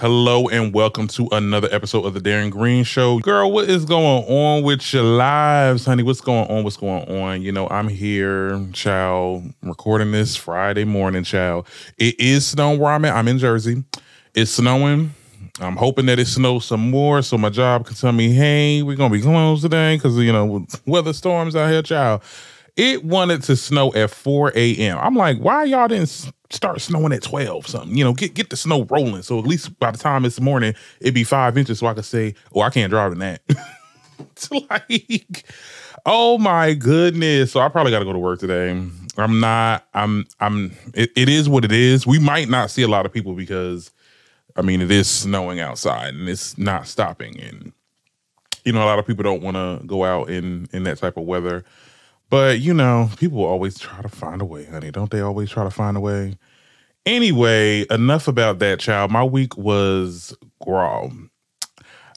Hello and welcome to another episode of the Darren Greene Show. Girl, what is going on with your lives, honey? What's going on? What's going on? You know, I'm here, child, recording this Friday morning, child. It is snowing where I'm at. I'm in Jersey. It's snowing. I'm hoping that it snows some more so my job can tell me, hey, we're going to be closed today because, you know, weather storms out here, child. It wanted to snow at 4 a.m. I'm like, why y'all didn't start snowing at 12 something? You know, get get the snow rolling. So at least by the time it's morning, it'd be five inches so I could say, oh, I can't drive in that. it's like, oh my goodness. So I probably gotta go to work today. I'm not, I'm, I'm, it, it is what it is. We might not see a lot of people because I mean, it is snowing outside and it's not stopping. And, you know, a lot of people don't want to go out in, in that type of weather. But you know, people always try to find a way, honey. Don't they always try to find a way? Anyway, enough about that, child. My week was graw.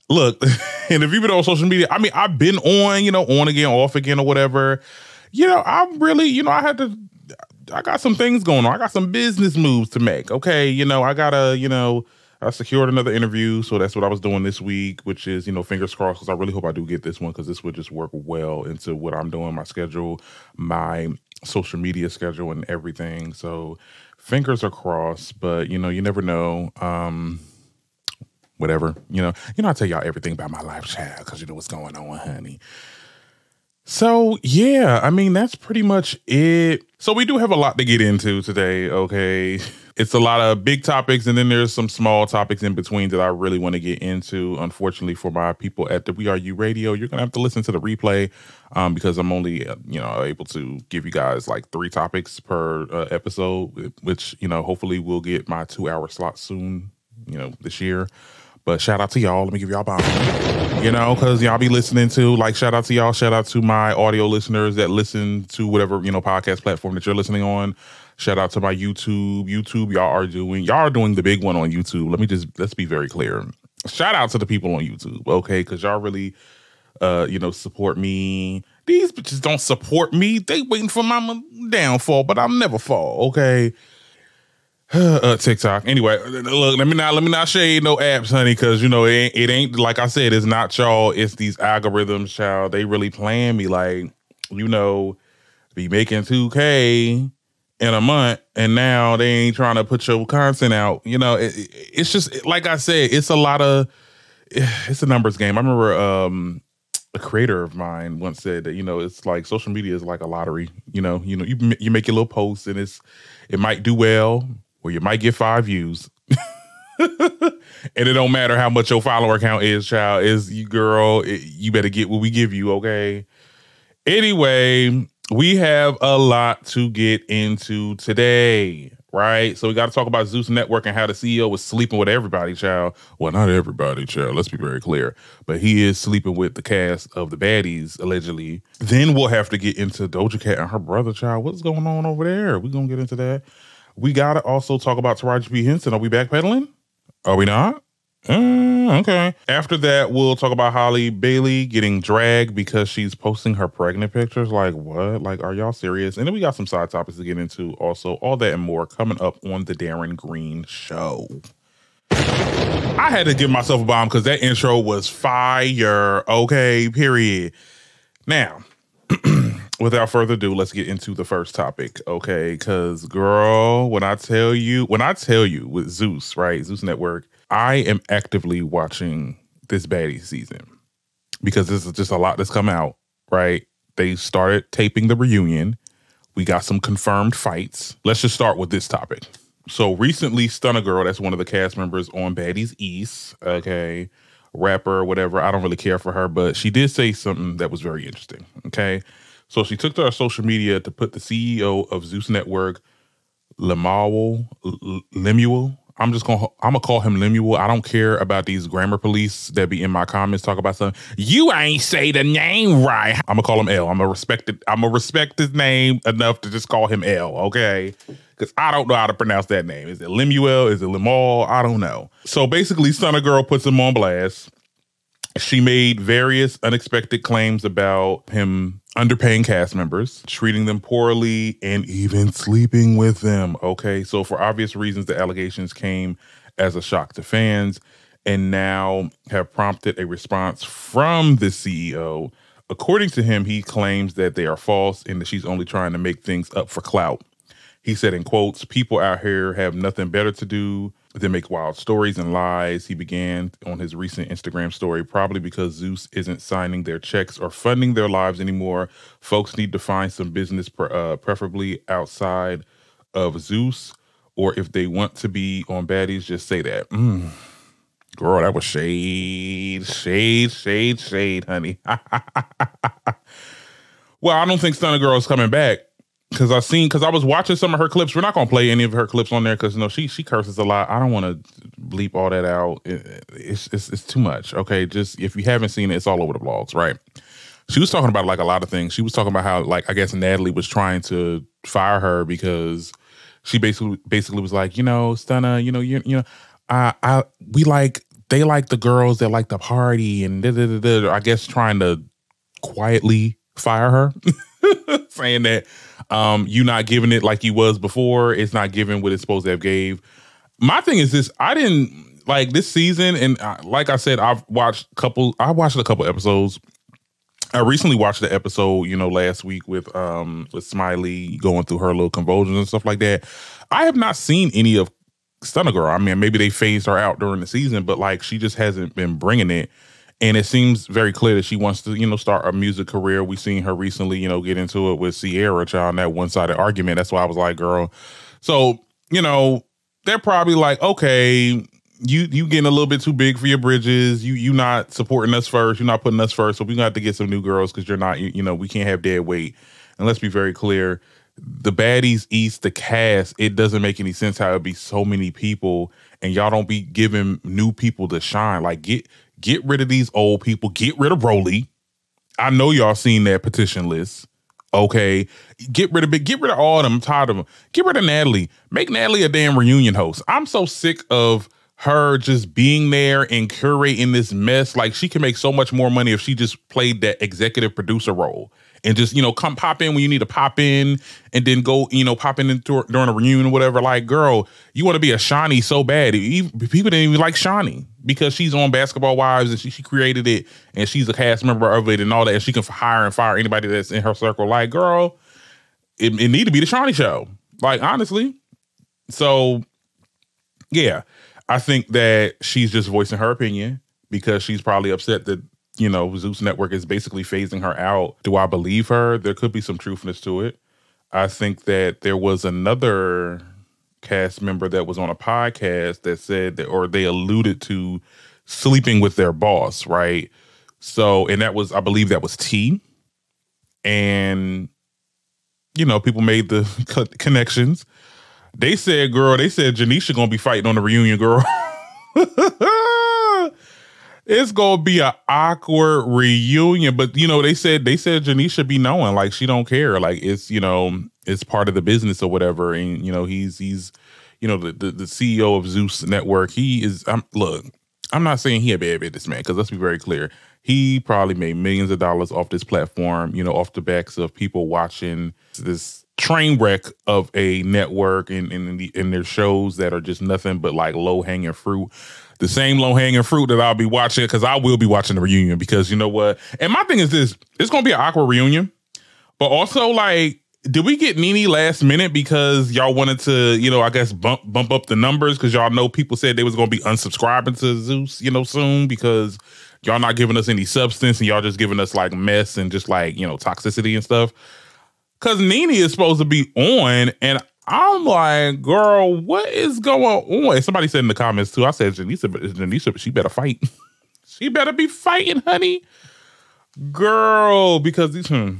Look, and if you've been on social media, I mean, I've been on, you know, on again, off again, or whatever. You know, I'm really, you know, I had to, I got some things going on. I got some business moves to make. Okay, you know, I gotta, you know, I secured another interview, so that's what I was doing this week, which is you know fingers crossed because I really hope I do get this one because this would just work well into what I'm doing, my schedule, my social media schedule, and everything. So fingers are crossed, but you know you never know. Um, whatever you know, you know I tell y'all everything about my life, child, because you know what's going on, honey. So yeah, I mean that's pretty much it. So we do have a lot to get into today. Okay it's a lot of big topics and then there's some small topics in between that I really want to get into. Unfortunately, for my people at the We Are You Radio, you're gonna have to listen to the replay um, because I'm only uh, you know able to give you guys like three topics per uh, episode, which you know hopefully we'll get my two hour slot soon. You know this year. But shout out to y'all. Let me give y'all a bomb. You know, because y'all be listening to, like, shout out to y'all. Shout out to my audio listeners that listen to whatever, you know, podcast platform that you're listening on. Shout out to my YouTube. YouTube, y'all are doing y'all are doing the big one on YouTube. Let me just let's be very clear. Shout out to the people on YouTube, okay? Because y'all really, uh, you know, support me. These bitches don't support me. They waiting for my downfall, but I'll never fall, okay? uh, TikTok. Anyway, look, let me not let me not shade no apps, honey, because you know it ain't, it ain't like I said. It's not y'all. It's these algorithms, child. They really playing me like you know, be making two k in a month and now they ain't trying to put your content out. You know it, it's just like i said it's a lot of it's a numbers game. I remember um a creator of mine once said that you know it's like social media is like a lottery. You know you know you, you make your little post and it's it might do well or you might get five views. And it don't matter how much your follower count is child. Is you girl it, you better get what we give you okay? Anyway we have a lot to get into today, right? So we got to talk about Zeus Network and how the CEO was sleeping with everybody, child. Well, not everybody, child. Let's be very clear. But he is sleeping with the cast of the baddies, allegedly. Then we'll have to get into Doja Cat and her brother, child. What's going on over there? We're going to get into that. We got to also talk about Taraji P. Henson. Are we backpedaling? Are we not? Mm, okay. After that, we'll talk about Halle Bailey getting dragged because she's posting her pregnant pictures. Like, what? Like, are y'all serious? And then we got some side topics to get into also. All that and more coming up on the Darren Greene Show. I had to give myself a bomb because that intro was fire. Okay, period. Now, without further ado, let's get into the first topic. Okay, because girl, when I tell you, when I tell you with Zeus, right, Zeus Network, I am actively watching this baddie season because this is just a lot that's come out, right? They started taping the reunion. We got some confirmed fights. Let's just start with this topic. So recently, Stunna Girl, that's one of the cast members on Baddies East, okay, rapper, whatever. I don't really care for her, but she did say something that was very interesting, okay? So she took to her social media to put the CEO of Zeus Network, Lemuel, Lemuel, I'm just gonna I'm gonna call him Lemuel. I don't care about these grammar police that be in my comments talk about something. You ain't say the name right. I'm gonna call him L. I'm gonna respect it. I'm gonna respect his name enough to just call him L. Okay, because I don't know how to pronounce that name. Is it Lemuel? Is it Lemal? I don't know. So basically, Stunna Girl puts him on blast. She made various unexpected claims about him underpaying cast members, treating them poorly, and even sleeping with them. Okay, so for obvious reasons, the allegations came as a shock to fans and now have prompted a response from the CEO. According to him, he claims that they are false and that she's only trying to make things up for clout. He said in quotes, people out here have nothing better to do than make wild stories and lies. He began on his recent Instagram story, probably because Zeus isn't signing their checks or funding their lives anymore. Folks need to find some business, uh, preferably outside of Zeus, or if they want to be on baddies, just say that. Mm. Girl, that was shade, shade, shade, shade, honey. well, I don't think Stunna Girl is coming back because I seen because I was watching some of her clips. We're not gonna play any of her clips on there because you know she she curses a lot. I don't want to bleep all that out. It, it's, it's it's too much. Okay, just if you haven't seen it, it's all over the blogs, right? She was talking about like a lot of things. She was talking about how like I guess Natalie was trying to fire her because she basically basically was like, you know, Stunna, you know, you you know, I I we like they like the girls that like the party and da, da, da, I guess trying to quietly fire her, saying that um, you not giving it like you was before. It's not giving what it's supposed to have gave. My thing is this: I didn't like this season, and uh, like I said, I've watched a couple. I watched a couple episodes. I recently watched the episode, you know, last week with um with Smiley going through her little convulsions and stuff like that. I have not seen any of Stunna Girl. I mean, maybe they phased her out during the season, but like she just hasn't been bringing it. And it seems very clear that she wants to, you know, start a music career. We've seen her recently, you know, get into it with Ciara, child, that one sided argument. That's why I was like, girl. So, you know, they're probably like, okay, you you getting a little bit too big for your bridges. You you not supporting us first. You're not putting us first. So we got to get some new girls because you're not. You, you know, we can't have dead weight. And let's be very clear, the baddies east the cast. It doesn't make any sense how it be so many people and y'all don't be giving new people to shine. Like get Get rid of these old people. Get rid of Broly. I know y'all seen that petition list. Okay. Get rid of it. Get rid of all of them. I'm tired of them. Get rid of Natalie. Make Natalie a damn reunion host. I'm so sick of her just being there and curating this mess. Like she can make so much more money if she just played that executive producer role and just you know come pop in when you need to pop in and then go you know pop in during a reunion or whatever. Like girl you want to be a Shaunie so bad. People didn't even like Shaunie because she's on basketball wives and she, she created it and she's a cast member of it and all that. And she can hire and fire anybody that's in her circle. Like girl it, it need to be the Shaunie show. Like honestly. So yeah i think that she's just voicing her opinion because she's probably upset that you know, Zeus Network is basically phasing her out. Do I believe her? There could be some truthness to it. I think that there was another cast member that was on a podcast that said that, or they alluded to sleeping with their boss, right? So, and that was, I believe that was T. And, you know, people made the connections. They said, girl, they said Janisha gonna be fighting on the reunion, girl. it's gonna be an awkward reunion. But you know, they said they said Janisha be knowing, like she don't care. Like it's you know, it's part of the business or whatever. And you know, he's he's you know, the the, the CEO of Zeus Network. He is I'm look, I'm not saying he a bad businessman, because let's be very clear. He probably made millions of dollars off this platform, you know, off the backs of people watching this train wreck of a network and and, and their shows that are just nothing but like low hanging fruit the same low hanging fruit that I'll be watching because I will be watching the reunion because you know what? And my thing is this: it's gonna be an awkward reunion, but also like. Did we get Nene last minute because y'all wanted to, you know, I guess bump bump up the numbers because y'all know people said they was gonna be unsubscribing to Zeus, you know, soon because y'all not giving us any substance and y'all just giving us like mess and just like you know toxicity and stuff. Cause Nene is supposed to be on, and I'm like, girl, what is going on? And somebody said in the comments too. I said, Janisha, Janisha, she better fight. she better be fighting, honey, girl, because these. Hmm,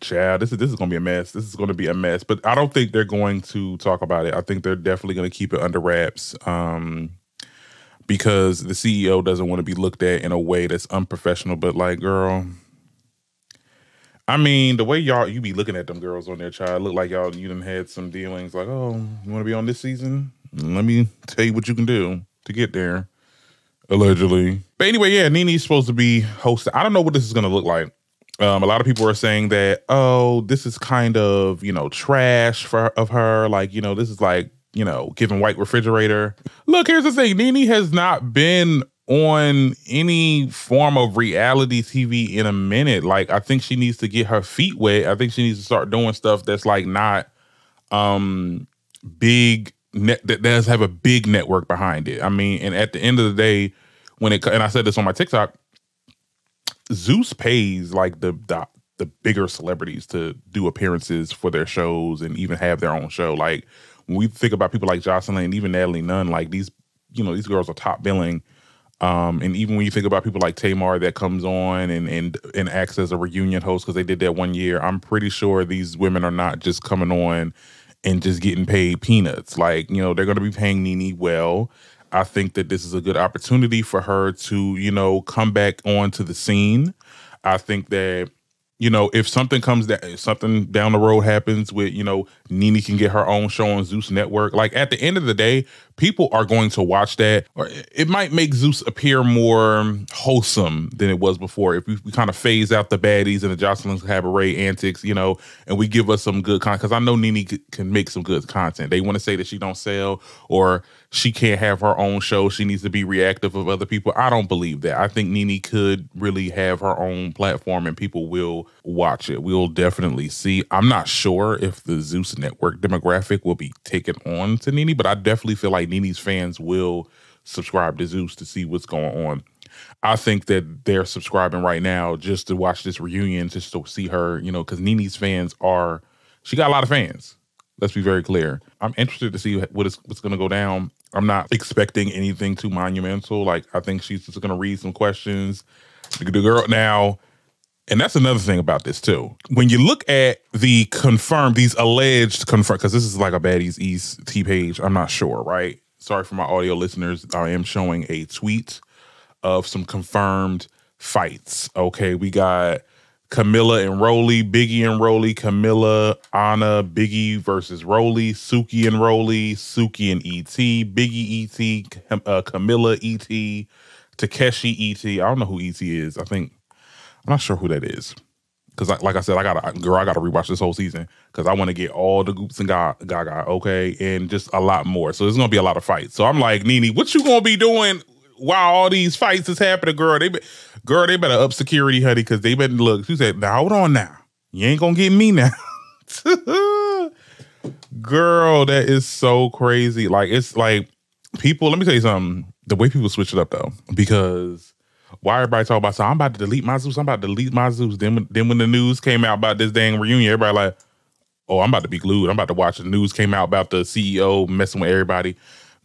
Chad, this is this is gonna be a mess. This is gonna be a mess. But I don't think they're going to talk about it. I think they're definitely gonna keep it under wraps. Um, because the CEO doesn't want to be looked at in a way that's unprofessional. But like, girl, I mean, the way y'all you be looking at them girls on their child look like y'all you done had some dealings like, oh, you want to be on this season? Let me tell you what you can do to get there, allegedly. But anyway, yeah, Nene's supposed to be hosting. I don't know what this is gonna look like. Um, a lot of people are saying that, oh, this is kind of you know trash for of her. Like, you know, this is like you know, giving white refrigerator. Look, here's the thing Nene has not been on any form of reality TV in a minute. Like, I think she needs to get her feet wet. I think she needs to start doing stuff that's like not um big net that does have a big network behind it. I mean, and at the end of the day, when it and I said this on my TikTok, Zeus pays like the the, the bigger celebrities to do appearances for their shows and even have their own show. Like when we think about people like Joseline and even Natalie Nunn, like these, you know, these girls are top billing. Um, and even when you think about people like Tamar that comes on and and and acts as a reunion host because they did that one year, I'm pretty sure these women are not just coming on and just getting paid peanuts. Like, you know, they're going to be paying Nene well. I think that this is a good opportunity for her to, you know, come back onto the scene. I think that you know, if something comes that something down the road happens with, you know, Nene can get her own show on Zeus Network. Like at the end of the day, people are going to watch that, or it might make Zeus appear more wholesome than it was before. If we, we kind of phase out the baddies and the Joseline Cabaret antics, you know, and we give us some good content. Because I know Nene can make some good content. They want to say that she don't sell or she can't have her own show. She needs to be reactive of other people. I don't believe that. I think Nene could really have her own platform and people will watch it. We'll definitely see. I'm not sure if the Zeus Network demographic will be taken on to Nene, but I definitely feel like Nene's fans will subscribe to Zeus to see what's going on. I think that they're subscribing right now just to watch this reunion, just to see her, you know, because Nene's fans are, she got a lot of fans. Let's be very clear. I'm interested to see what is what's going to go down. I'm not expecting anything too monumental. Like I think she's just going to read some questions. The girl now, and that's another thing about this too. When you look at the confirmed, these alleged confirmed, because this is like a Baddies East T page. I'm not sure, right? Sorry for my audio listeners. I am showing a tweet of some confirmed fights. Okay, we got Camilla and Roly, Biggie and Roly, Camilla, Anna, Biggie versus Roly, Suki and Roly, Suki and ET, Biggie ET, uh, Camilla ET, Takeshi ET. I don't know who ET is. I think I'm not sure who that is. Cause I, like I said, I gotta girl, I gotta rewatch this whole season because I want to get all the goops and gaga, okay, and just a lot more. So there's gonna be a lot of fights. So I'm like, Nene, what you gonna be doing while all these fights is happening, girl? They be, girl, they better up security, honey, because they better look. She said, now hold on now. You ain't gonna get me now. girl, that is so crazy. Like, it's like people, let me tell you something. The way people switch it up though, because why everybody talk about so I'm about to delete my Zeus, I'm about to delete my Zeus. Then then when the news came out about this dang reunion, everybody like, oh, I'm about to be glued. I'm about to watch the news came out about the CEO messing with everybody.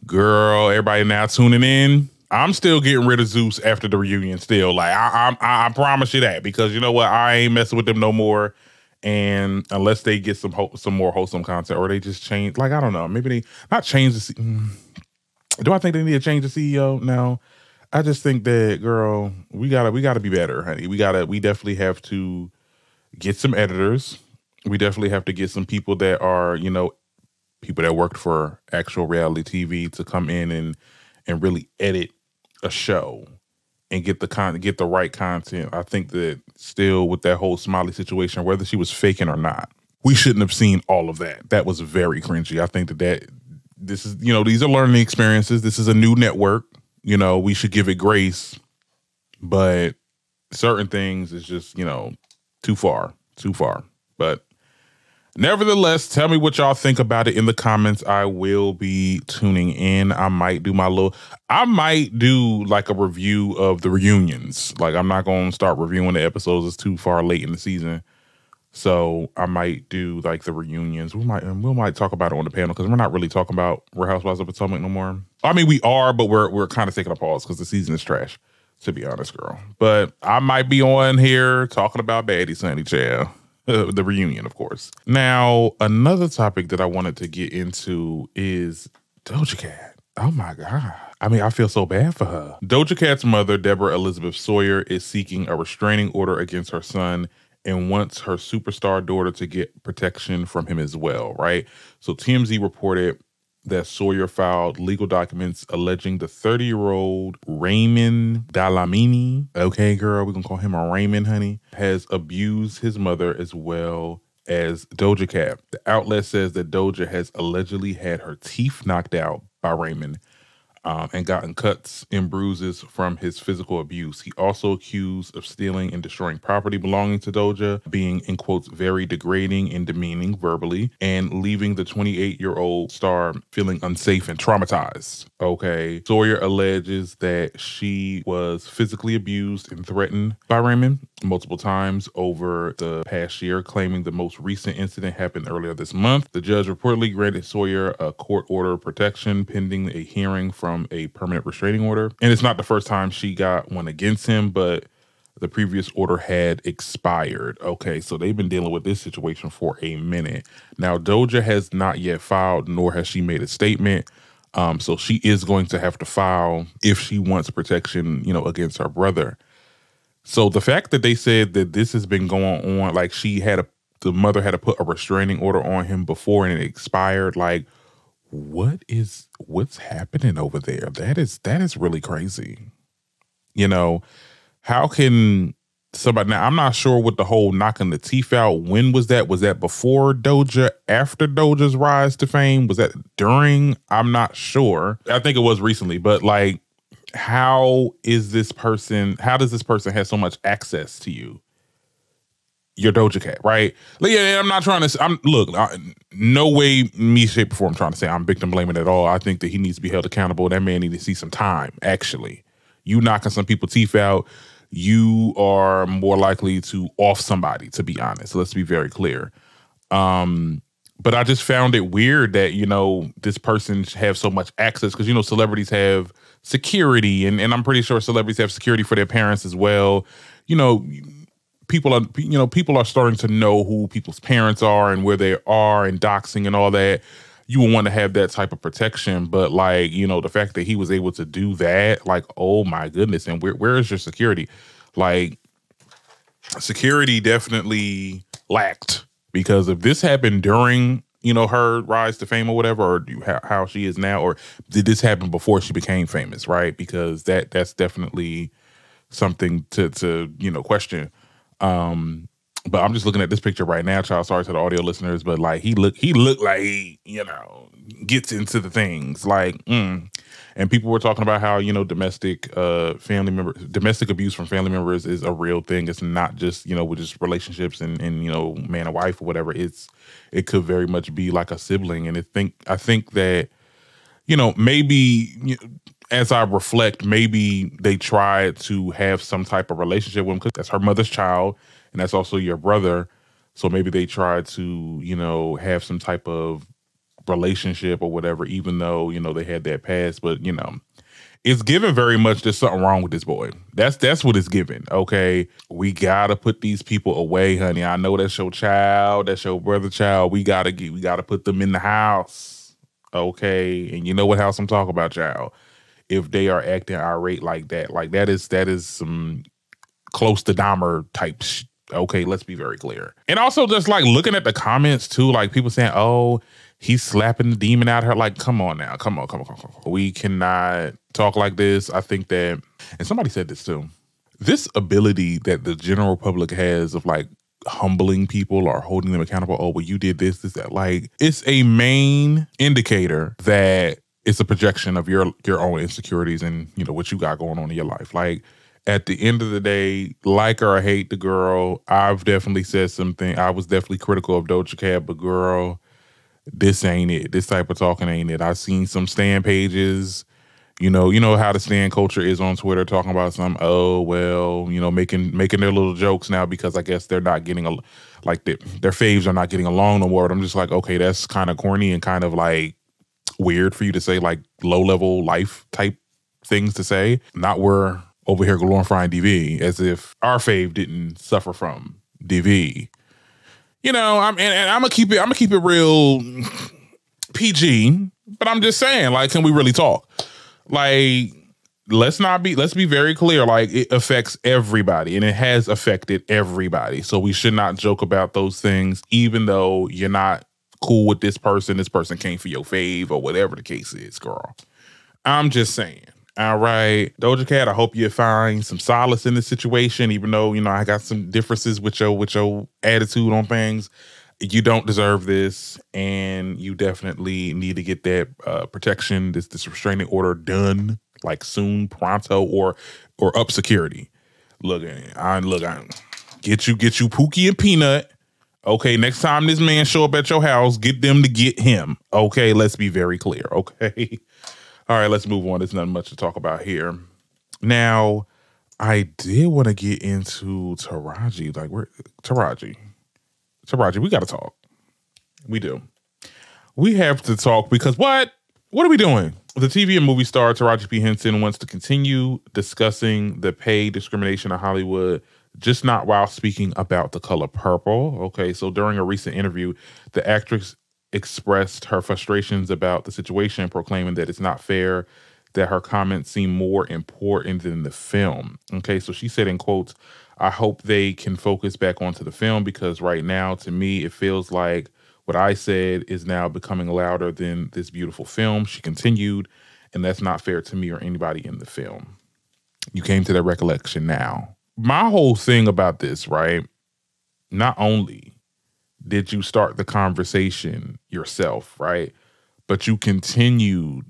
Girl, everybody now tuning in I'm still getting rid of Zeus after the reunion. Still, like I, I, I promise you that because you know what, I ain't messing with them no more. And unless they get some ho- some more wholesome content, or they just change, like I don't know, maybe they not change the. Mm. Do I think they need to change the CEO now? I just think that girl, we gotta we gotta be better, honey. We gotta we definitely have to get some editors. We definitely have to get some people that are you know people that worked for actual reality TV to come in and and really edit a show and get the con get the right content. I think that still with that whole Smiley situation, whether she was faking or not, we shouldn't have seen all of that. That was very cringy. I think that that this is you know these are learning experiences. This is a new network. You know we should give it grace, but certain things is just you know too far, too far. But Nevertheless, tell me what y'all think about it in the comments. I will be tuning in. I might do my little, I might do like a review of the reunions. Like, I'm not going to start reviewing the episodes, it's too far late in the season. So I might do like the reunions. We might and we might talk about it on the panel because we're not really talking about Real Housewives of Potomac no more. I mean, we are, but we're we're kind of taking a pause because the season is trash. To be honest, girl. But I might be on here talking about Baddie Sunny Child. the reunion, of course. Now, another topic that I wanted to get into is Doja Cat. Oh my God. I mean, I feel so bad for her. Doja Cat's mother, Deborah Elizabeth Sawyer, is seeking a restraining order against her son and wants her superstar daughter to get protection from him as well, right? So TMZ reported that Sawyer filed legal documents alleging the 30 year old Raymond Dlamini, okay, girl, we're gonna call him a Raymond, honey, has abused his mother as well as Doja Cat. The outlet says that Doja has allegedly had her teeth knocked out by Raymond um, and gotten cuts and bruises from his physical abuse. He also accused of stealing and destroying property belonging to Doja, being in quotes very degrading and demeaning verbally, and leaving the 28 year old star feeling unsafe and traumatized. Okay. Sawyer alleges that she was physically abused and threatened by Raymond multiple times over the past year, claiming the most recent incident happened earlier this month. The judge reportedly granted Sawyer a court order of protection pending a hearing from a permanent restraining order. And it's not the first time she got one against him, but the previous order had expired. Okay, so they've been dealing with this situation for a minute. Now, Doja has not yet filed, nor has she made a statement. Um, so she is going to have to file if she wants protection, you know, against her brother. So the fact that they said that this has been going on, like she had a, the mother had to put a restraining order on him before and it expired. Like, what is what's happening over there? That is that is really crazy. You know, how can somebody now I'm not sure what the whole knocking the teeth out. When was that? Was that before Doja, after Doja's rise to fame? Was that during? I'm not sure. I think it was recently, but like how is this person how does this person have so much access to you your doja cat right? Like, yeah i'm not trying to i'm look I, no way me shape before i'm trying to say i'm victim blaming at all. I think that he needs to be held accountable that man needs to see some time actually. You knocking some people teeth out you are more likely to off somebody to be honest. Let's be very clear. Um but i just found it weird that you know this person have so much access because you know celebrities have security, and, and I'm pretty sure celebrities have security for their parents as well. You know, people are you know people are starting to know who people's parents are and where they are, and doxing and all that. You would want to have that type of protection, but like you know, the fact that he was able to do that, like, oh my goodness, and where where is your security? Like, security definitely lacked because if this happened during you know, her rise to fame or whatever, or how, how she is now, or did this happen before she became famous, right? Because that that's definitely something to to you know question. Um, but I'm just looking at this picture right now, child. Sorry to the audio listeners, but like he look he looked like he, you know, gets into the things. Like mm, and people were talking about how you know domestic uh family member domestic abuse from family members is a real thing. It's not just you know with just relationships and and you know man and wife or whatever. It's it could very much be like a sibling. And i think i think that you know maybe you know, as I reflect, maybe they tried to have some type of relationship with him because that's her mother's child, and that's also your brother. So maybe they tried to, you know, have some type of relationship or whatever, even though, you know, they had that past. But, you know, it's given very much there's something wrong with this boy. That's that's what it's given. Okay. We gotta put these people away, honey. I know that's your child, that's your brother child. We gotta get we gotta put them in the house. Okay. And you know what house I'm talking about, child. If they are acting irate like that, like that is that is some close to Dahmer type sh- okay, let's be very clear. And also just like looking at the comments too, like people saying, oh, he's slapping the demon out of her. Like, come on now, come on, come on, come on. Come on. We cannot talk like this. I think that, and somebody said this too. This ability that the general public has of like humbling people or holding them accountable. Oh, well, you did this, this, that. Like, it's a main indicator that it's a projection of your your own insecurities and you know what you got going on in your life. Like, at the end of the day, like or hate the girl, I've definitely said something. I was definitely critical of Doja Cat, but girl, this ain't it. This type of talking ain't it. I've seen some stand pages, you know, you know how the stand culture is on Twitter talking about some, oh well, you know, making making their little jokes now because I guess they're not getting a like the, their faves are not getting along no more. I'm just like, okay, that's kind of corny and kind of like weird for you to say like low level life type things to say. Not we're over here glorifying DV as if our fave didn't suffer from DV you know, I'm and, and I'm gonna keep it. I'm gonna keep it real PG. But I'm just saying, like, can we really talk? Like, let's not be. Let's be very clear. Like, it affects everybody, and it has affected everybody. So we should not joke about those things, even though you're not cool with this person. This person came for your fave or whatever the case is, girl. I'm just saying. All right, Doja Cat. I hope you find some solace in this situation, even though you know I got some differences with your with your attitude on things. you don't deserve this, and you definitely need to get that uh, protection, this this restraining order done like soon, pronto, or or up security. Look, I look, I get you, get you, Pookie and Peanut. Okay, next time this man show up at your house, get them to get him. Okay, let's be very clear. Okay, all right, let's move on. There's not much to talk about here. Now, I did want to get into Taraji. Like, where Taraji? Taraji, we got to talk. We do. We have to talk because what? What are we doing? The TV and movie star Taraji P. Henson wants to continue discussing the pay discrimination in Hollywood, just not while speaking about the color purple. Okay, so during a recent interview, the actress expressed her frustrations about the situation, proclaiming that it's not fair that her comments seem more important than the film. Okay, so she said in quotes, I hope they can focus back onto the film because right now, to me, it feels like what I said is now becoming louder than this beautiful film. She continued, and that's not fair to me or anybody in the film. You came to that recollection now. My whole thing about this, right? Not only did you start the conversation yourself, right? But you continued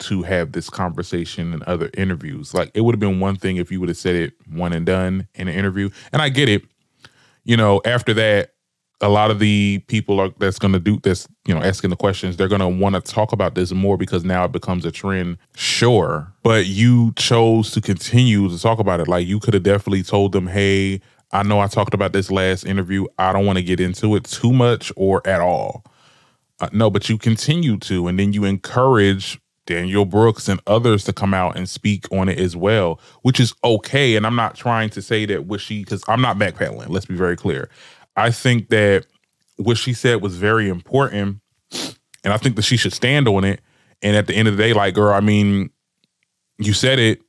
to have this conversation in other interviews. Like it would have been one thing if you would have said it one and done in an interview. And I get it. You know, after that, a lot of the people are that's going to do this, you know, asking the questions, they're going to want to talk about this more because now it becomes a trend. Sure, but you chose to continue to talk about it. Like you could have definitely told them, "Hey, I know I talked about this last interview. I don't want to get into it too much or at all." Uh, no, but you continue to, and then you encourage Danielle Brooks and others to come out and speak on it as well, which is okay. And I'm not trying to say that what she, because I'm not backpedaling. Let's be very clear. I think that what she said was very important, and I think that she should stand on it. And at the end of the day, like, girl, I mean, you said it,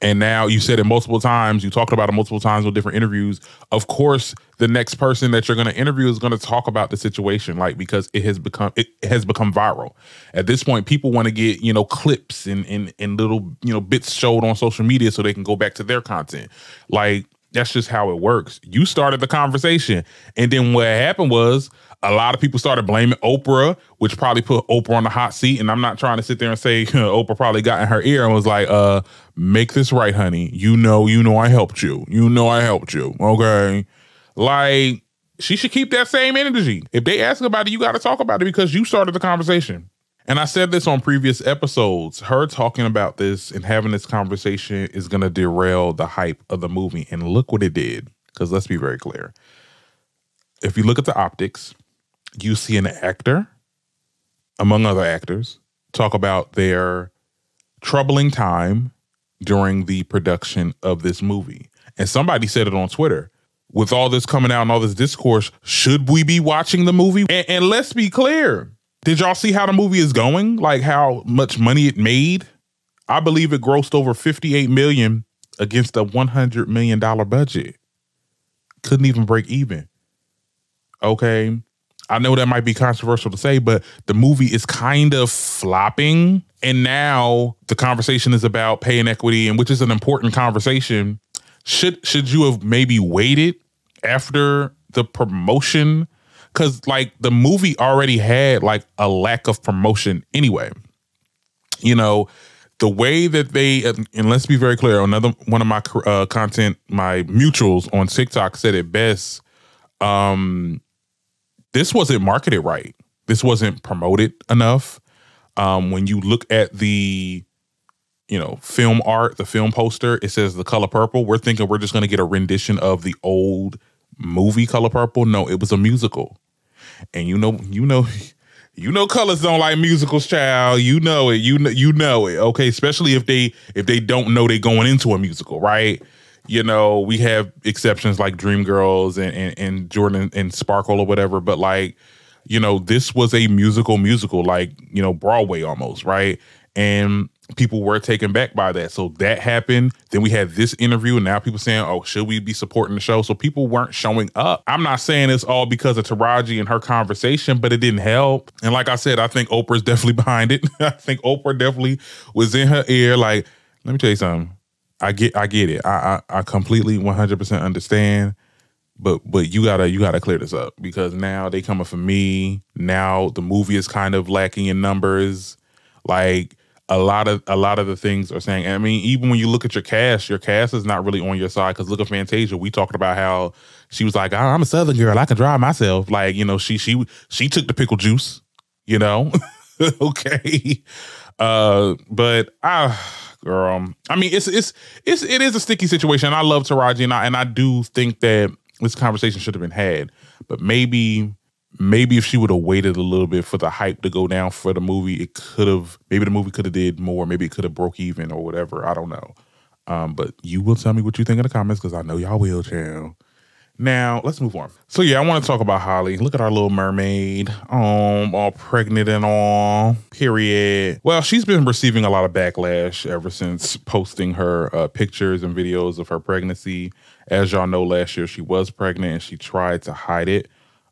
and now you said it multiple times. You talked about it multiple times with different interviews. Of course, the next person that you're going to interview is going to talk about the situation, like because it has become it has become viral. At this point, people want to get you know clips and and and little you know bits showed on social media so they can go back to their content. Like that's just how it works. You started the conversation, and then what happened was a lot of people started blaming Oprah, which probably put Oprah on the hot seat. And I'm not trying to sit there and say Oprah probably got in her ear and was like, uh, make this right, honey. You know, you know I helped you. You know I helped you. Okay. Like, she should keep that same energy. If they ask about it, you got to talk about it because you started the conversation. And I said this on previous episodes. Her talking about this and having this conversation is going to derail the hype of the movie. And look what it did. Because let's be very clear. If you look at the optics, you see an actor, among other actors, talk about their troubling time during the production of this movie. And somebody said it on Twitter. With all this coming out and all this discourse, should we be watching the movie? And, and let's be clear. Did y'all see how the movie is going? Like how much money it made? I believe it grossed over 58 million against a 100 million dollar budget. Couldn't even break even. Okay. I know that might be controversial to say, but the movie is kind of flopping. And now the conversation is about pay inequity, and which is an important conversation. Should should you have maybe waited after the promotion? Cause like the movie already had like a lack of promotion anyway. You know, the way that they and let's be very clear, another one of my uh, content, my mutuals on TikTok said it best. Um, this wasn't marketed right. This wasn't promoted enough. Um, when you look at the, you know, film art, the film poster, it says the color purple. We're thinking we're just going to get a rendition of the old movie Color Purple. No, it was a musical, and you know, you know. You know, colors don't like musicals, child. You know it. You know, you know it. Okay, especially if they if they don't know they're going into a musical, right? you know, we have exceptions like Dreamgirls and, and, and Jordan and Sparkle or whatever, but like, you know, this was a musical musical, like, you know, Broadway almost, right? And people were taken back by that. So that happened. Then we had this interview, and now people saying, oh, should we be supporting the show? So people weren't showing up. I'm not saying it's all because of Taraji and her conversation, but it didn't help. And like I said, I think Oprah's definitely behind it. I think Oprah definitely was in her ear. Like, let me tell you something I get I get it. I I, I completely 100% understand. but but you gotta you gotta clear this up because now they coming for me. Now the movie is kind of lacking in numbers. Like a lot of a lot of the things are saying. I mean, even when you look at your cast, your cast is not really on your side. Because look at Fantasia, we talked about how she was like, "I'm a Southern girl, I can drive myself." Like you know, she she she took the pickle juice. You know, okay. Uh, but ah, girl, I mean, it's it's it's it is a sticky situation. I love Taraji, and I and I do think that this conversation should have been had. But maybe maybe if she would have waited a little bit for the hype to go down for the movie, it could have maybe the movie could have did more. Maybe it could have broke even or whatever. I don't know. Um, but you will tell me what you think in the comments because I know y'all will, child. Now let's move on. So yeah, I want to talk about Halle. Look at our little mermaid, um, all pregnant and all. Period. Well, she's been receiving a lot of backlash ever since posting her uh, pictures and videos of her pregnancy. As y'all know, last year she was pregnant and she tried to hide it.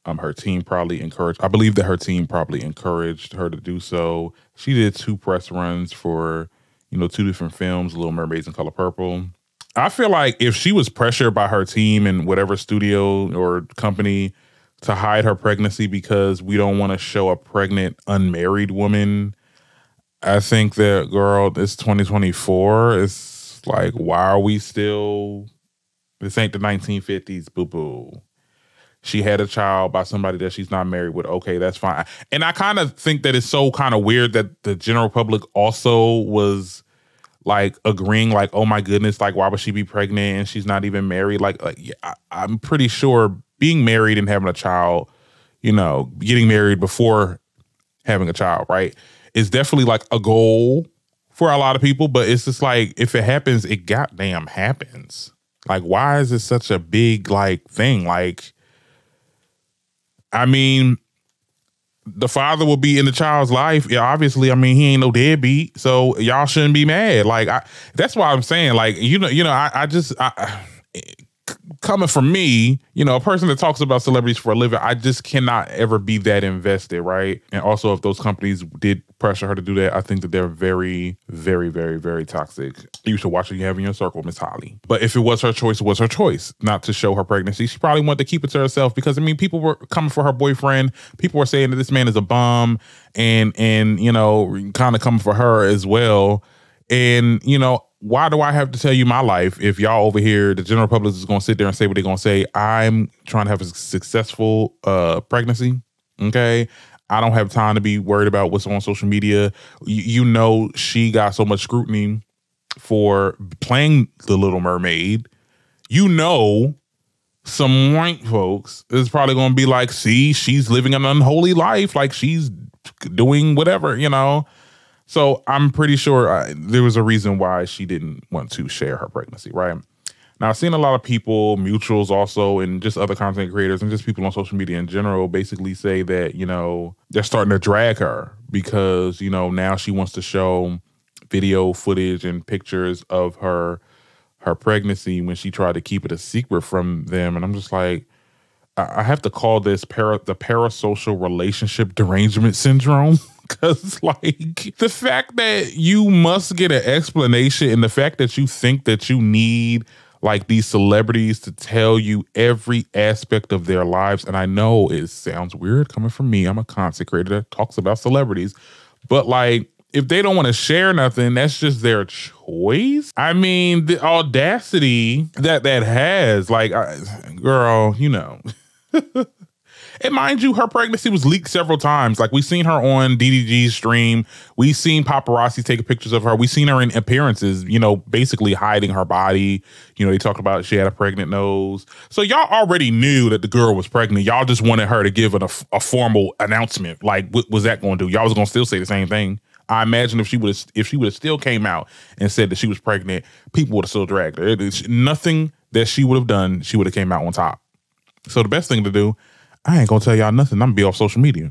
Um, her team probably encouraged. I believe that her team probably encouraged her to do so. She did two press runs for, you know, two different films, Little Mermaids and Color Purple. I feel like if she was pressured by her team and whatever studio or company to hide her pregnancy because we don't want to show a pregnant unmarried woman, I think that girl, it's 2024. It's like, why are we still? This ain't the 1950s, boo boo she had a child by somebody that she's not married with. Okay, that's fine. And I kind of think that it's so kind of weird that the general public also was like agreeing, like, oh my goodness, like why would she be pregnant and she's not even married? Like, like yeah, I, I'm pretty sure being married and having a child, you know, getting married before having a child, right, is definitely like a goal for a lot of people. But it's just like if it happens, it goddamn happens. Like, why is it such a big like thing? Like I mean, the father will be in the child's life. Yeah, obviously, I mean, he ain't no deadbeat, so y'all shouldn't be mad. Like, I, that's why I'm saying, like, you know, you know, I, I just, I, coming from me, you know, a person that talks about celebrities for a living, I just cannot ever be that invested, right? And also, if those companies did pressure her to do that, I think that they're very, very, very, very toxic. You should watch what you have in your circle, Miss Halle. But if it was her choice, it was her choice not to show her pregnancy. She probably wanted to keep it to herself because I mean, people were coming for her boyfriend. People were saying that this man is a bum, and and you know, kind of coming for her as well. And you know, why do I have to tell you my life if y'all over here, the general public is going to sit there and say what they're going to say? I'm trying to have a successful uh, pregnancy. Okay. I don't have time to be worried about what's on social media. You, you know, she got so much scrutiny for playing the Little Mermaid. You know, some white folks is probably going to be like, see, she's living an unholy life. Like she's doing whatever, you know. So I'm pretty sure I, uh, there was a reason why she didn't want to share her pregnancy, right? Now, I've seen a lot of people, mutuals also, and just other content creators and just people on social media in general basically say that, you know, they're starting to drag her because, you know, now she wants to show video footage and pictures of her her pregnancy when she tried to keep it a secret from them. And I'm just like, I have to call this para, the parasocial relationship derangement syndrome. Cause like the fact that you must get an explanation and the fact that you think that you need like these celebrities to tell you every aspect of their lives. And I know it sounds weird coming from me. I'm a consecrated that talks about celebrities, but like if they don't want to share nothing, that's just their choice. I mean, the audacity that that has, like, I, girl, you know. And mind you, her pregnancy was leaked several times. Like we've seen her on DDG's stream. We've seen paparazzi take pictures of her. We've seen her in appearances, you know, basically hiding her body. You know, they talked about she had a pregnant nose. So y'all already knew that the girl was pregnant. Y'all just wanted her to give a, a formal announcement. Like, what was that going to do? Y'all was going to still say the same thing. I imagine if she would if she would have still came out and said that she was pregnant, people would have still dragged her. It nothing that she would have done, she would have came out on top. So the best thing to do I ain't gonna tell y'all nothing. I'm gonna be off social media.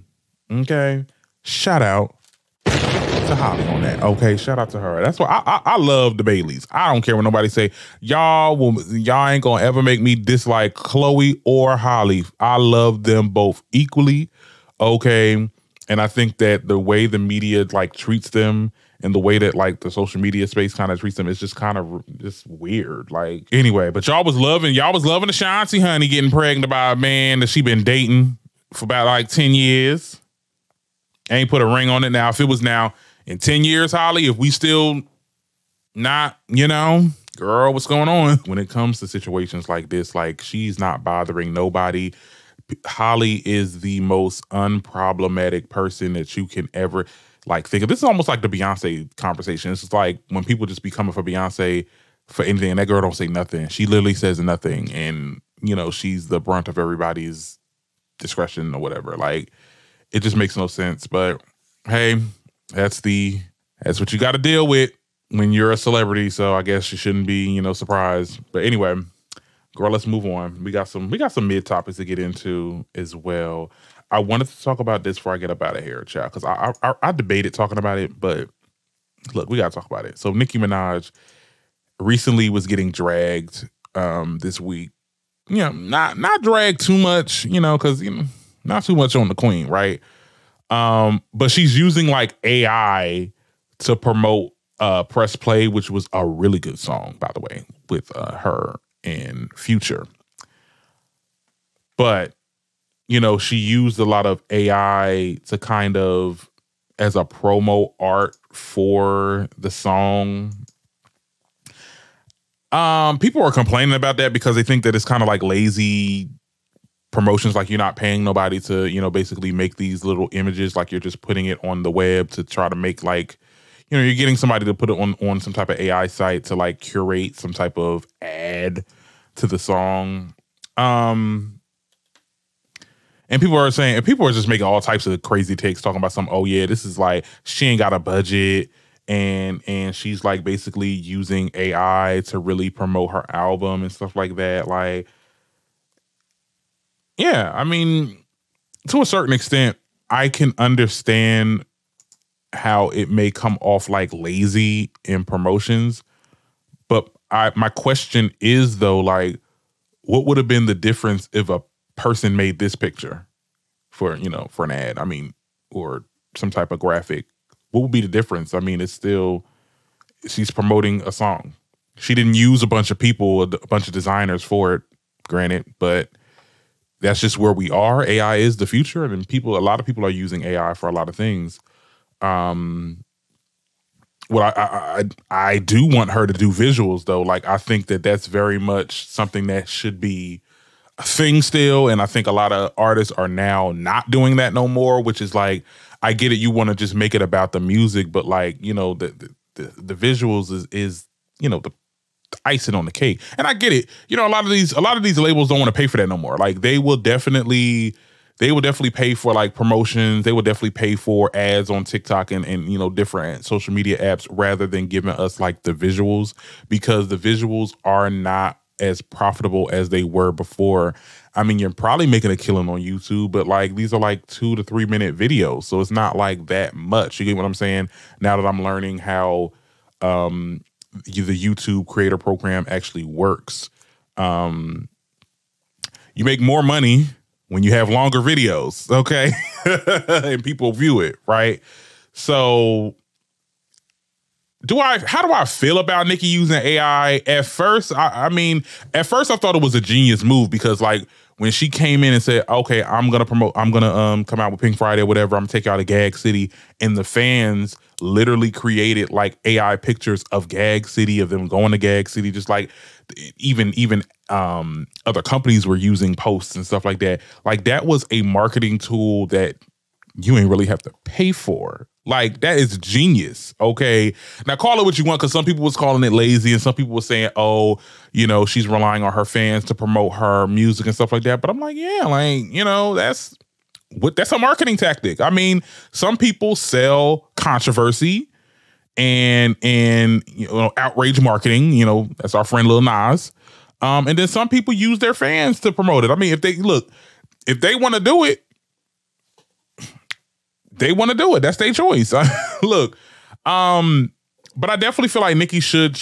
Okay. Shout out to Halle on that. Okay, shout out to her. That's why I, I, I love the Baileys. I don't care what nobody say. Y'all will y'all ain't gonna ever make me dislike Chloe or Halle. I love them both equally. Okay. And I think that the way the media like treats them and the way that like the social media space kind of treats them is just kind of just weird. Like anyway, but y'all was loving y'all was loving the Ashanti honey getting pregnant by a man that she been dating for about like 10 years. Ain't put a ring on it now. If it was now in 10 years, Halle, if we still not, you know, girl, what's going on? When it comes to situations like this, like she's not bothering nobody. Halle is the most unproblematic person that you can ever like think of. This is almost like the Beyonce conversation. It's just like when people just be coming for Beyonce for anything, and that girl don't say nothing. She literally says nothing, and you know she's the brunt of everybody's discretion or whatever. Like it just makes no sense. But hey, that's the that's what you got to deal with when you're a celebrity. So I guess you shouldn't be you know surprised. But anyway, girl, let's move on. We got some we got some mid topics to get into as well. I wanted to talk about this before I get up out of here, child, because I, I I debated talking about it, but look, we gotta talk about it. So Nicki Minaj recently was getting dragged um this week. You know, not not dragged too much, you know, because you know, not too much on the queen, right? Um, but she's using like AI to promote uh Press Play, which was a really good song, by the way, with uh, her and Future. But you know, she used a lot of AI to kind of as a promo art for the song. Um, people are complaining about that because they think that it's kind of like lazy promotions, like you're not paying nobody to, you know, basically make these little images, like you're just putting it on the web to try to make like, you know, you're getting somebody to put it on on some type of AI site to like curate some type of ad to the song. Um, and people are saying, and people are just making all types of crazy takes, talking about some. Oh yeah, this is like she ain't got a budget, and and she's like basically using AI to really promote her album and stuff like that. Like, yeah, I mean, to a certain extent, I can understand how it may come off like lazy in promotions, but I my question is though, like, what would have been the difference if a person made this picture for you know for an ad i mean or some type of graphic what would be the difference? I mean it's still she's promoting a song. She didn't use a bunch of people a bunch of designers for it granted but that's just where we are. Ai is the future and people a lot of people are using ai for a lot of things. Um well I, I i i do want her to do visuals though. Like i think that that's very much something that should be thing still and i think a lot of artists are now not doing that no more which is like i get it you want to just make it about the music but like you know the the, the, visuals is is you know the, the icing on the cake. And i get it you know a lot of these a lot of these labels don't want to pay for that no more. Like they will definitely they will definitely pay for like promotions they will definitely pay for ads on tiktok and, and you know different social media apps rather than giving us like the visuals because the visuals are not as profitable as they were before. I mean, you're probably making a killing on YouTube, but like these are like two to three minute videos. So it's not like that much. You get what I'm saying? Now that I'm learning how um the YouTube creator program actually works. Um you make more money when you have longer videos, okay? and people view it, right? So do I how do I feel about Nicki using AI? At first, I, I, mean, at first I thought it was a genius move because like when she came in and said, "Okay, I'm gonna promote, I'm gonna um come out with Pink Friday or whatever, I'm gonna take you out of Gag City," and the fans literally created like AI pictures of Gag City of them going to Gag City, just like even even um other companies were using posts and stuff like that. Like that was a marketing tool that you ain't really have to pay for. Like that is genius. Okay. Now call it what you want because some people was calling it lazy and some people were saying, oh, you know, she's relying on her fans to promote her music and stuff like that. But I'm like, yeah, like, you know, that's what that's a marketing tactic. I mean, some people sell controversy and and you know outrage marketing, you know, that's our friend Lil Nas. Um, and then some people use their fans to promote it. I mean, if they look, if they want to do it, they want to do it. That's their choice. Look, um, but I definitely feel like Nicki should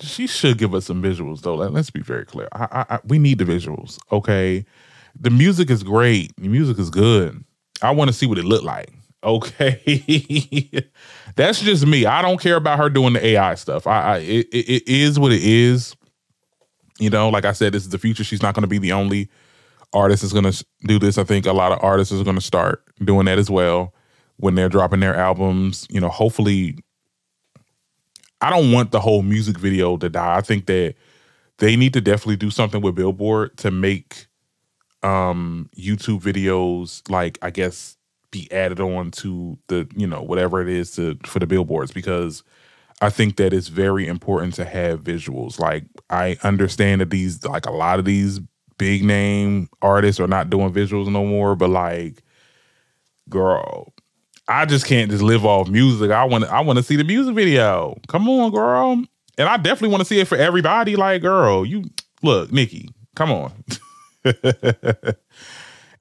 she should give us some visuals though. Let, us be very clear. I, I, I, we need the visuals. Okay, the music is great. The music is good. I want to see what it looked like. Okay. That's just me. I don't care about her doing the AI stuff. I, I it, it is what it is. You know, like I said, this is the future. She's not going to be the only artist that's going to do this. I think a lot of artists are going to start doing that as well when they're dropping their albums. You know, hopefully, I don't want the whole music video to die. I think that they need to definitely do something with Billboard to make um YouTube videos like I guess be added on to the you know whatever it is to for the billboards because I think that it's very important to have visuals. Like I understand that these like a lot of these big name artists are not doing visuals no more, but like girl, I just can't just live off music. I want I want to see the music video. Come on, girl. And I definitely want to see it for everybody. Like, girl, you look, Nicki, come on.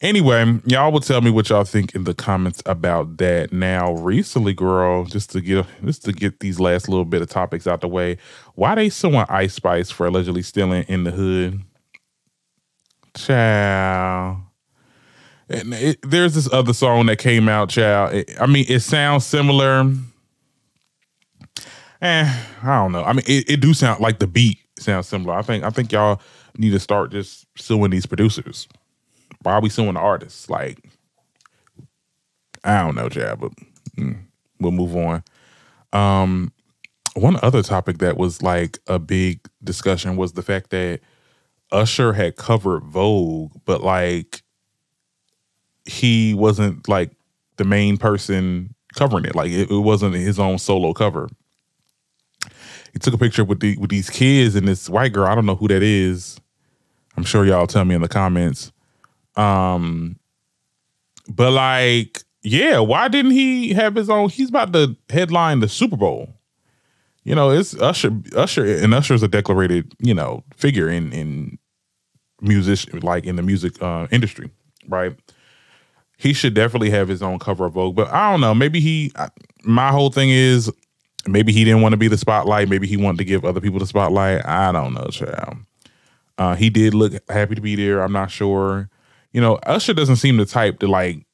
anyway, y'all will tell me what y'all think in the comments about that. Now, recently, girl, just to get just to get these last little bit of topics out the way, why they suing Ice Spice for allegedly stealing in the hood? Child. And it, there's this other song that came out, child. It, I mean, it sounds similar. Eh, I don't know. I mean, it, it do sound like the beat sounds similar. I think I think y'all need to start just suing these producers. Why are we suing the artists? Like, I don't know, Chad, but mm, we'll move on. Um, one other topic that was like a big discussion was the fact that Usher had covered Vogue, but like he wasn't like the main person covering it. Like it, it wasn't his own solo cover he took a picture with the with these kids and this white girl. I don't know who that is. I'm sure y'all tell me in the comments. Um, but like, yeah, why didn't he have his own? He's about to headline the Super Bowl. You know, it's Usher. Usher and Usher is a declared, you know, figure in in music, like in the music uh, industry, right? He should definitely have his own cover of Vogue. But I don't know. Maybe he. My whole thing is maybe he didn't want to be the spotlight. Maybe he wanted to give other people the spotlight. I don't know, child. Uh, he did look happy to be there. I'm not sure. You know, Usher doesn't seem the type to like.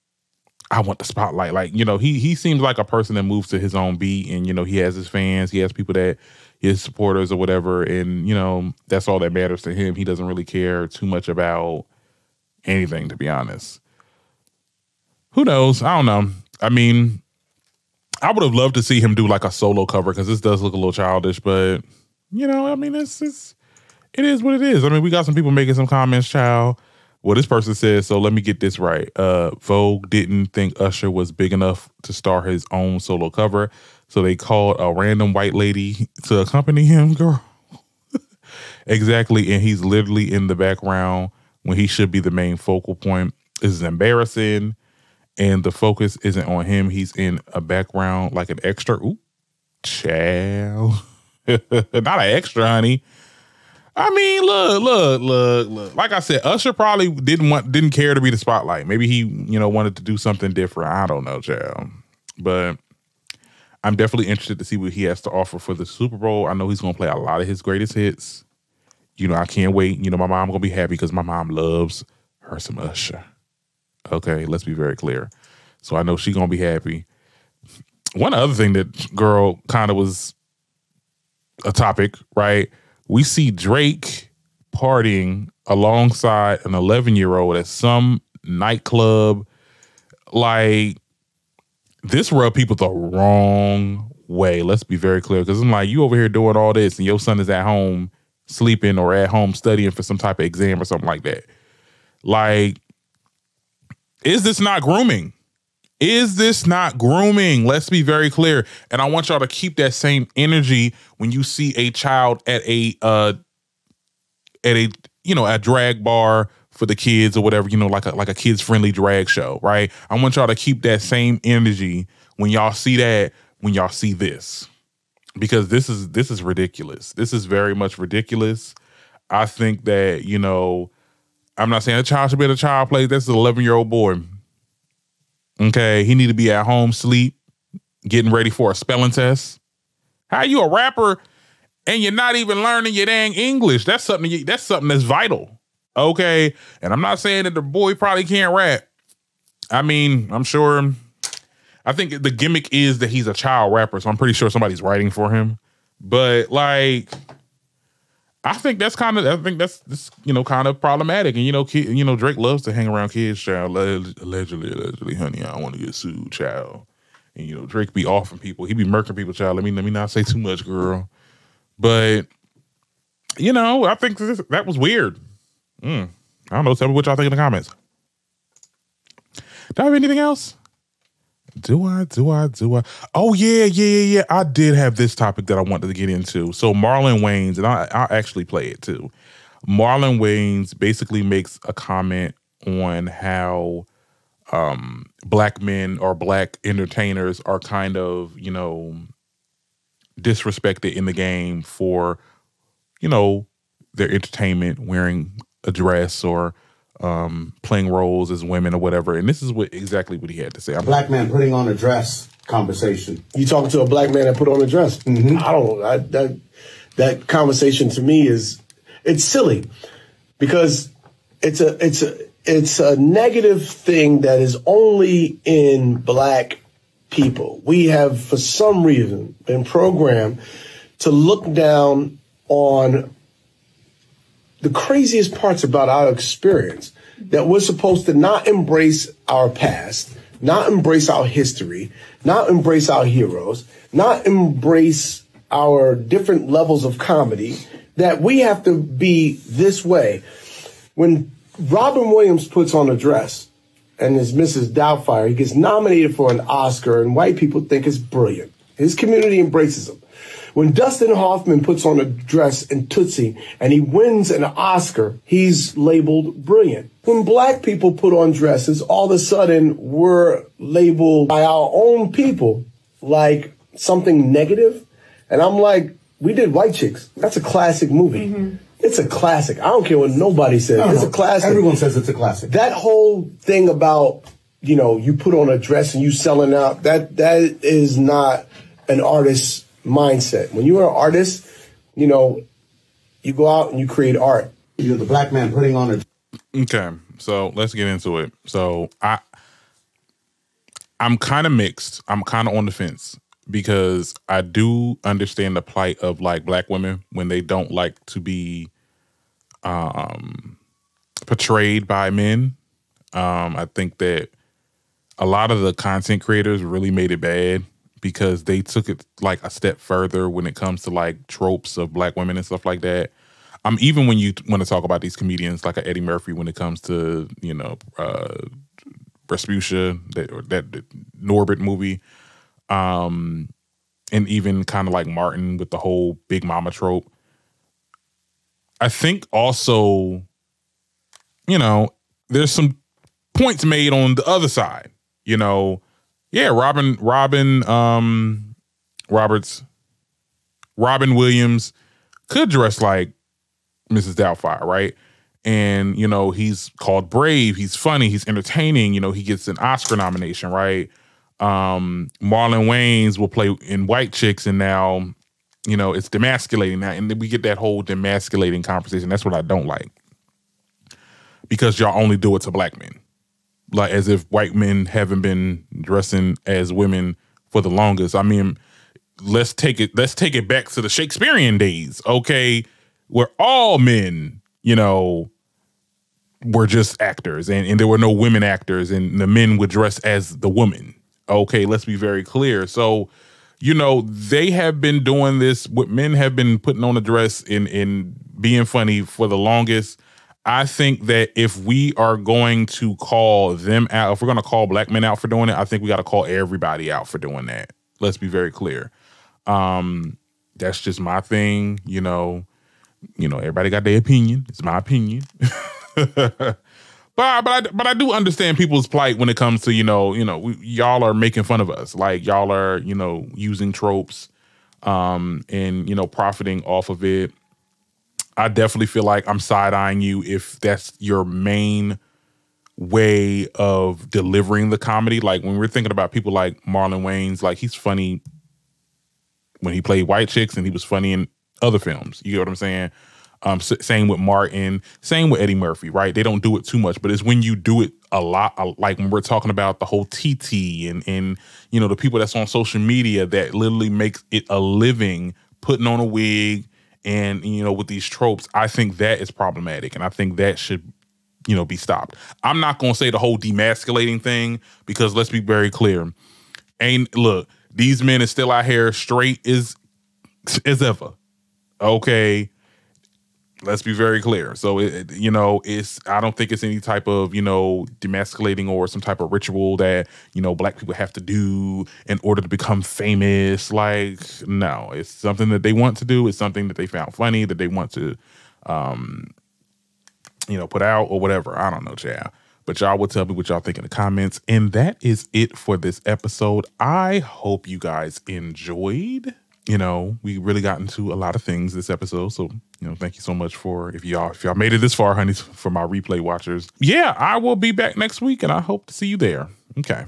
I want the spotlight. Like you know, he he seems like a person that moves to his own beat, and you know, he has his fans. He has people that his supporters or whatever, and you know, that's all that matters to him. He doesn't really care too much about anything, to be honest. Who knows? I don't know. I mean, I would have loved to see him do like a solo cover because this does look a little childish, but you know, I mean, it's it's it is what it is. I mean, we got some people making some comments, child. Well, this person says, so let me get this right. Uh, Vogue didn't think Usher was big enough to star his own solo cover, so they called a random white lady to accompany him, girl. exactly, and he's literally in the background when he should be the main focal point. This is embarrassing and the focus isn't on him. He's in a background like an extra. Ooh, child. Not an extra, honey. I mean, look, look, look, look. Like I said, Usher probably didn't want, didn't care to be the spotlight. Maybe he, you know, wanted to do something different. I don't know, child. But I'm definitely interested to see what he has to offer for the Super Bowl. I know he's gonna play a lot of his greatest hits. You know, I can't wait. You know, my mom gonna be happy because my mom loves her some Usher. Okay, let's be very clear. So I know she gonna be happy. One other thing that girl kind of was a topic, right? We see Drake partying alongside an 11 year old at some nightclub. Like this rubbed people the wrong way. Let's be very clear. Cause I'm like, you over here doing all this and your son is at home sleeping or at home studying for some type of exam or something like that. Like, is this not grooming? Is this not grooming? Let's be very clear. And I want y'all to keep that same energy when you see a child at a uh at a you know, a drag bar for the kids or whatever, you know, like a like a kids friendly drag show, right? I want y'all to keep that same energy when y'all see that, when y'all see this. Because this is this is ridiculous. This is very much ridiculous. I think that, you know, I'm not saying a child should be at a child place. That's an 11 year old boy. Okay, he need to be at home, sleep, getting ready for a spelling test. How you a rapper and you're not even learning your dang English? That's something. You, that's something that's vital. Okay, and I'm not saying that the boy probably can't rap. I mean, I'm sure. I think the gimmick is that he's a child rapper, so I'm pretty sure somebody's writing for him. But like, I think that's kind of I think that's this you know kind of problematic. And you know, kid, you know Drake loves to hang around kids, child. Allegedly, allegedly, honey, I don't want to get sued, child. And you know, Drake be offing people, he be murking people, child. Let me let me not say too much, girl. But you know, I think this, that was weird. Mm. I don't know. Tell me what y'all think in the comments. Do I have anything else? Do I? Do I? Do I? Oh yeah, yeah, yeah, yeah. I did have this topic that I wanted to get into. So Marlon Wayans, and I I actually play it too. Marlon Wayans basically makes a comment on how um, black men or black entertainers are kind of you know disrespected in the game for you know their entertainment, wearing a dress or um, playing roles as women or whatever. And this is what exactly what he had to say. I'm black man putting on a dress conversation. You talking to a black man that put on a dress? Mm-hmm. I don't. I, that that conversation to me is it's silly because it's a it's a it's a negative thing that is only in black people. We have, for some reason, been programmed to look down on the craziest parts about our experience that we're supposed to not embrace our past, not embrace our history, not embrace our heroes, not embrace our different levels of comedy, that we have to be this way. When Robin Williams puts on a dress and is Mrs. Doubtfire, he gets nominated for an Oscar, and white people think it's brilliant. His community embraces him. When Dustin Hoffman puts on a dress in Tootsie and he wins an Oscar, he's labeled brilliant. When black people put on dresses, all of a sudden we're labeled by our own people like something negative. And I'm like, we did White Chicks. That's a classic movie. Mm-hmm. It's a classic. I don't care what nobody says. It's know. a classic. Everyone says it's a classic. That whole thing about, you know, you put on a dress and you selling out, that that is not an artist's mindset. When you're an artist, you know, you go out and you create art. You're the black man putting on a. Okay, so let's get into it. So I, I'm kind of mixed. I'm kind of on the fence because I do understand the plight of like black women when they don't like to be um portrayed by men. Um, I think that a lot of the content creators really made it bad because they took it like a step further when it comes to like tropes of black women and stuff like that. Um, even when you want to talk about these comedians like Eddie Murphy, when it comes to you know uh, Rasputia, that or that, that Norbit movie, um, and even kind of like Martin with the whole Big Mama trope. I think also, you know, there's some points made on the other side. You know, yeah, Robin Robin um Roberts Robin Williams could dress like Mrs. Doubtfire, right? And you know, he's called brave, he's funny, he's entertaining, you know, he gets an Oscar nomination, right? Um Marlon Wayans will play in White Chicks and now you know, it's demasculating that and then we get that whole demasculating conversation. That's what I don't like. Because y'all only do it to black men like as if white men haven't been dressing as women for the longest. I mean, let's take it let's take it back to the Shakespearean days, okay? Where all men, you know, were just actors and, and there were no women actors and the men would dress as the woman. Okay, let's be very clear. So, you know, they have been doing this, what men have been putting on a dress in in being funny for the longest I think that if we are going to call them out, if we're going to call black men out for doing it, I think we got to call everybody out for doing that. Let's be very clear. Um, that's just my thing. You know, you know, everybody got their opinion. It's my opinion. but but I, but I do understand people's plight when it comes to you know you know we, y'all are making fun of us like y'all are you know using tropes um and you know profiting off of it I definitely feel like I'm side eyeing you if that's your main way of delivering the comedy. Like when we're thinking about people like Marlon Wayans, like he's funny when he played White Chicks and he was funny in other films. You get what I'm saying? Um, same with Martin, same with Eddie Murphy, right? They don't do it too much, but it's when you do it a lot, like when we're talking about the whole TT and and you know the people that's on social media that literally makes it a living putting on a wig and you know with these tropes. I think that is problematic, and I think that should you know be stopped. I'm not gonna say the whole demasculating thing because let's be very clear. Ain't look, these men is still out here straight as as ever. Okay. Let's be very clear. So it, you know, it's I don't think it's any type of, you know, demasculating or some type of ritual that, you know, black people have to do in order to become famous. Like, no, it's something that they want to do. It's something that they found funny, that they want to um, you know, put out or whatever. I don't know, child. But y'all will tell me what y'all think in the comments. And that is it for this episode. I hope you guys enjoyed. You know, we really got into a lot of things this episode. So, you know, thank you so much for if y'all if y'all made it this far, honey, for my replay watchers. Yeah, I will be back next week and I hope to see you there. Okay.